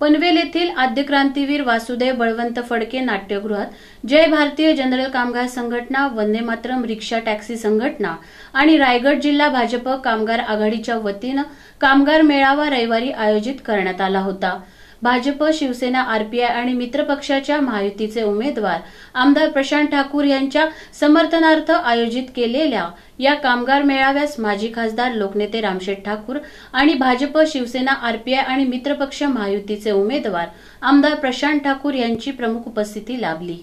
पनवेल येथील आद्यक्रांतीवीर वासुदेव बळवंत फडके नाट्यगृहात जय भारतीय जनरल कामगार संघटना वंदे मातरम रिक्षा टॅक्सी संघटना आणि रायगड जिल्हा भाजप कामगार आघाडीच्या वतीनं कामगार मेळावा रविवारी आयोजित करण्यात आला होता. भाजप शिवसेना आरपीआय आणि मित्रपक्षाच्या महायुतीचे उमेदवार आमदार प्रशांत ठाकूर यांच्या समर्थनार्थ आयोजित केलेल्या या कामगार मेळाव्यास माजी खासदार लोकनेते रामशेठ ठाकूर आणि भाजप शिवसेना आरपीआय आणि मित्रपक्ष महायुतीचे उमेदवार आमदार प्रशांत ठाकूर यांची प्रमुख उपस्थिती लाभली.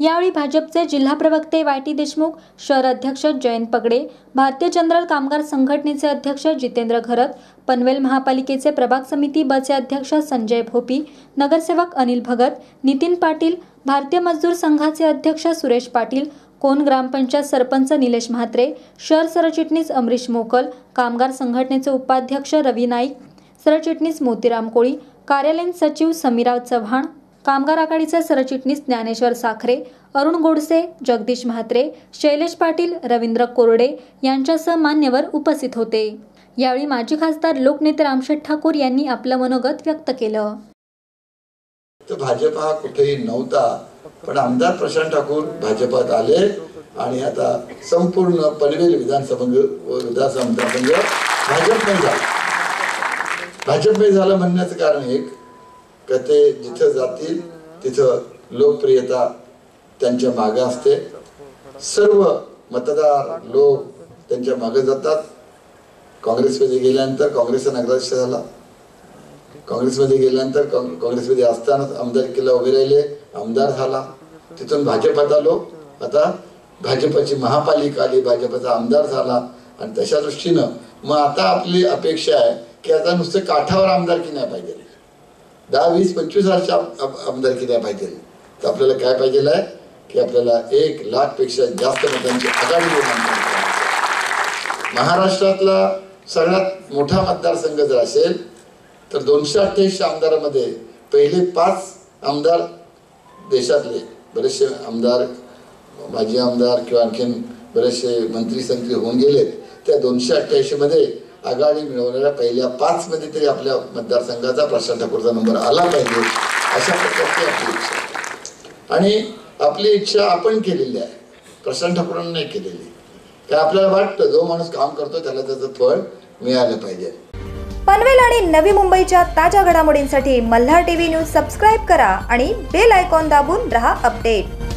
यावेळी भाजपचे जिल्हा प्रवक्ते वाय टी देशमुख शहर अध्यक्ष जयंत पगडे भारतीय जनरल कामगार संघटनेचे अध्यक्ष जितेंद्र घरत पनवेल महापालिकेचे प्रभाग समिती बचे अध्यक्ष संजय भोपी नगरसेवक अनिल भगत नितीन पाटील भारतीय मजदूर संघाचे अध्यक्ष सुरेश पाटील कोण ग्रामपंचायत सरपंच निलेश म्हात्रे शहर सरचिटणीस अमरीश मोकल कामगार संघटनेचे उपाध्यक्ष रवी नाईक सरचिटणीस मोतीराम कोळी कार्यालयीन सचिव समीराव चव्हाण कामगार आघाडीचे सरचिटणीस ज्ञानेश्वर साखरे अरुण गोडसे जगदीश म्हात्रे शैलेश पाटील रवींद्र कोरडे यांच्यासह मान्यवर उपस्थित होते. यावेळी माजी खासदार लोकनेते रामशेठ ठाकूर यांनी आपलं मनोगत व्यक्त केलं. भाजपा हा कुठेही नव्हता पण आमदार प्रशांत ठाकूर भाजपात आले आणि आता संपूर्ण पनवेल विधानसभा विधानसभा मतदारसंघ भाजपमय झाला. भाजपमय झालं म्हणण्याचं कारण एक का ते जिथं जातील तिथं लोकप्रियता त्यांच्या मागे असते. सर्व मतदार लोक त्यांच्या मागे जातात. काँग्रेसमध्ये गेल्यानंतर काँग्रेसचा नगराध्यक्ष झाला. काँग्रेसमध्ये गेल्यानंतर काँग्रेसमध्ये असताना आमदारकीला उभे राहिले. आमदार झाला. तिथून भाजपात आलो आता भाजपाची महापालिका आली. भाजपाचा आमदार झाला. आणि तशा दृष्टीनं मग आता आपली अपेक्षा आहे की आता नुसतं काठावर आमदारकी नाही पाहिजे. दहा वीस पंचवीस वर्ष आमदारकी नाही पाहिजे तर आपल्याला काय पाहिजे आहे? की आपल्याला एक लाखपेक्षा जास्त मतांची आघाडी महाराष्ट्रातला सगळ्यात मोठा मतदारसंघ जर असेल तर दोनशे अठ्ठ्याऐंशी आमदारामध्ये पहिले पाच आमदार देशातले बरेचसे आमदार माजी आमदार किंवा आणखीन बरेचसे मंत्री संत्री होऊन गेलेत. त्या दोनशे अठ्ठ्याऐंशीमध्ये आघाडी मिळवलेल्या पहिल्या पाच मध्ये तरी आपल्या मतदारसंघाचा प्रशांत ठाकूरचा नंबर आला पाहिजे अशा प्रकारची आपली इच्छा आणि आपली इच्छा आपण केलेली आहे. प्रशांत ठाकूरांना नाही केलेली. काय आपल्याला वाटतं जो माणूस काम करतो त्याला त्याचं फळ मिळालं पाहिजे. पनवेल आणि नवी मुंबईच्या ताज्या घडामोडींसाठी मल्हार टीव्ही न्यूज सबस्क्राईब करा आणि बेल आयकॉन दाबून रहा अपडेट.